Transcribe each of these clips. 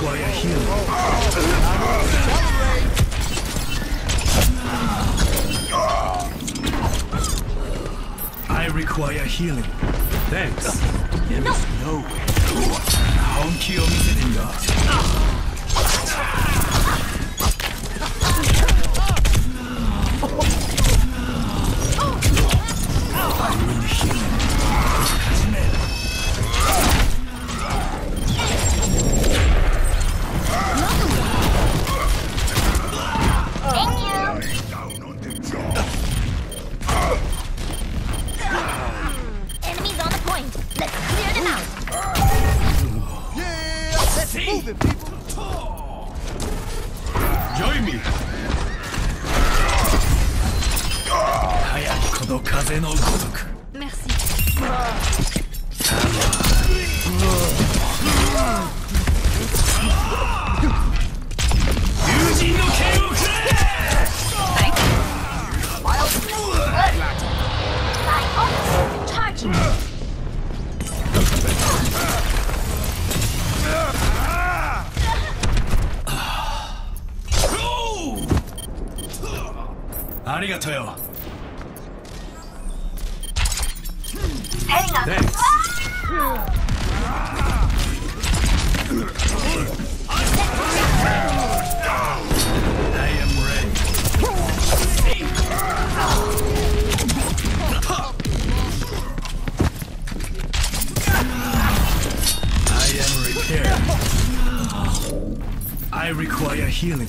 require healing. I require healing. Thanks. There is no way. 本気を見せてみろ。の風のごとく。ありがとうよ。Heading up. Thanks. I am ready. I am repaired. I require healing.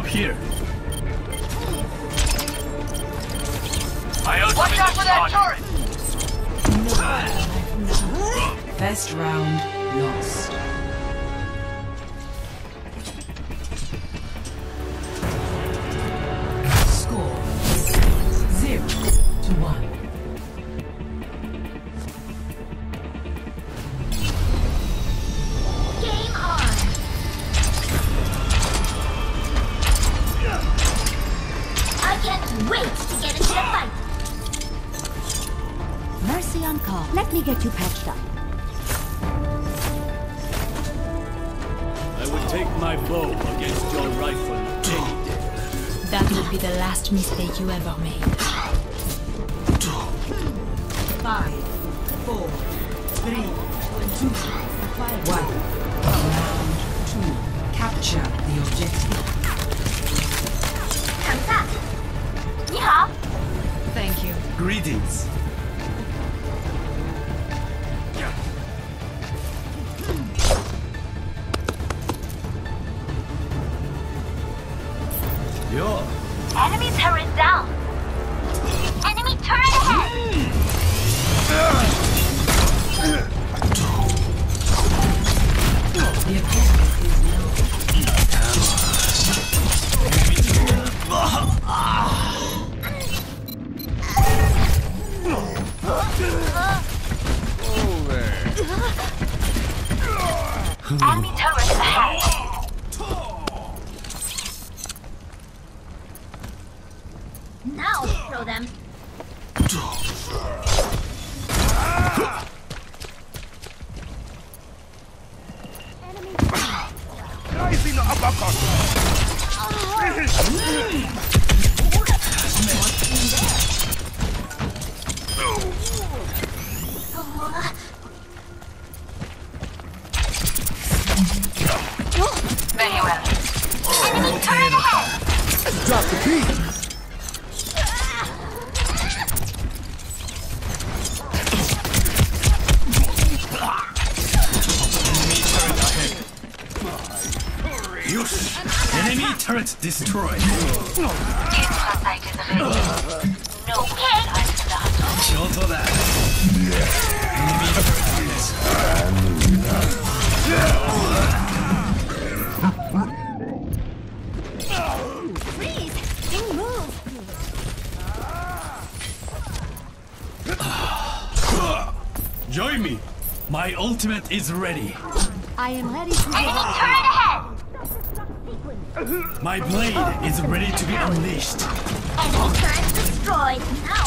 Up here. Watch out for that turret! Best round lost. worst mistake you ever made. Round two. Capture the objective. Thank you. Greetings. Enemy turret down. Enemy turret ahead. The now Enemy turret ahead. Now throw them. Destroyed. Insight is ready. No Okay. time to that. Enemy turret destroyed. Freeze. Didn't move. Join me. My ultimate is ready. I am ready to Enemy turret ahead. My blade is ready to be unleashed. Enemy turret destroyed. Now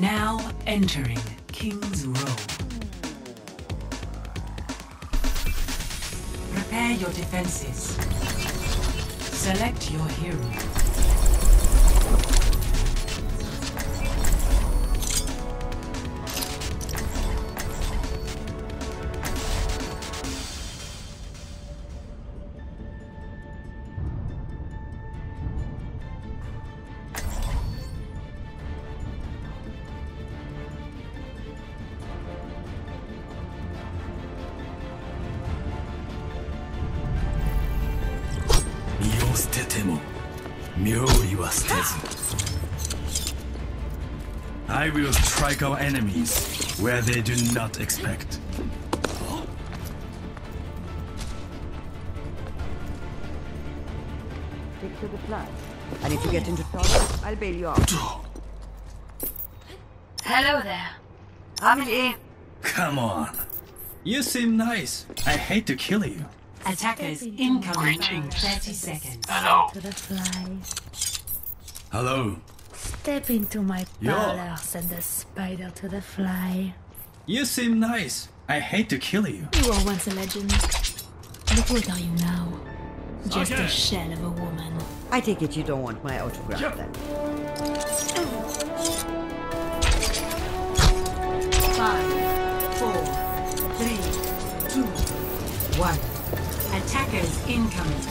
Now entering King's Row. Prepare your defenses. Select your hero. I will strike our enemies where they do not expect Stick to the plan. And if you get into trouble, I'll bail you out. Hello there. Amelie. Come on You seem nice I hate to kill you Attackers incoming in 30 seconds. To the fly. Hello Step into my Yeah. parlor, send the spider to the fly. You seem nice I hate to kill you You were once a legend. But what are you now? Just Okay. a shell of a woman. I take it you don't want my autograph then. Five, four, three, two, one. Attackers incoming.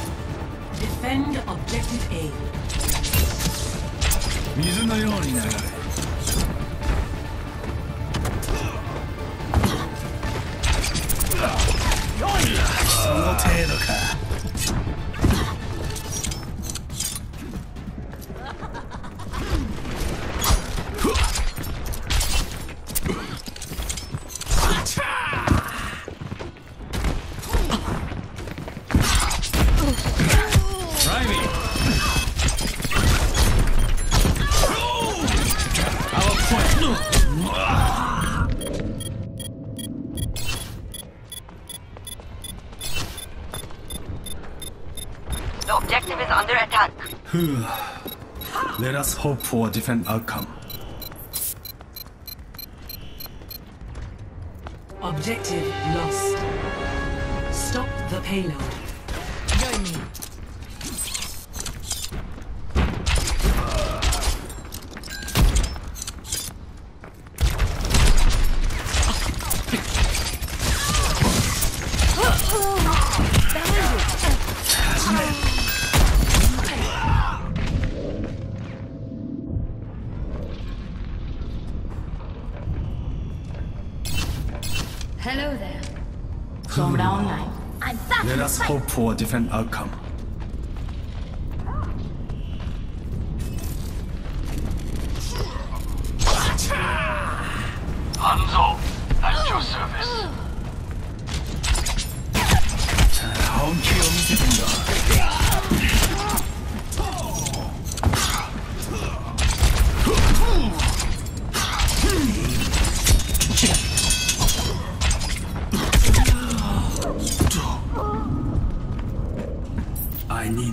Defend objective A. 水のように流れ Hmm. Let us hope for a different outcome. Objective lost. Stop the payload. I'm back. Let us hope for a different outcome.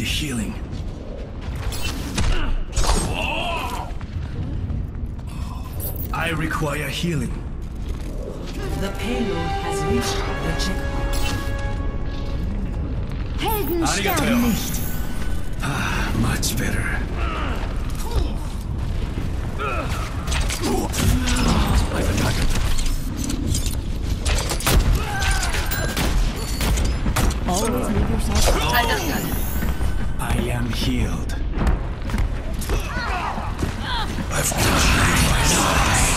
Healing. I require healing. The payload has reached the checkpoint. Nicht. Ah, much better. Always healed. I've touched my side.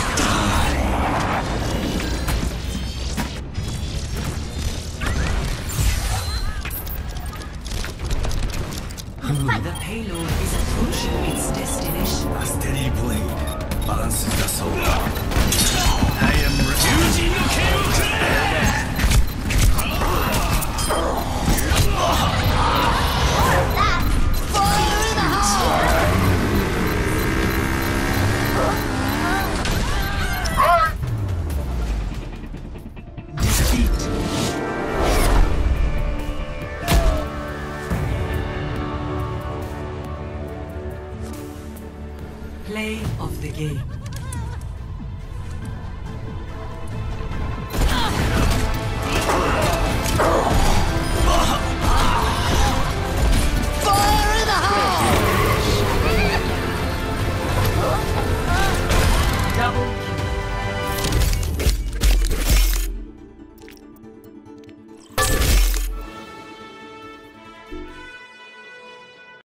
The payload is approaching its destination. A steady blade balances the soul. I am ready. Defeat. Play of the game.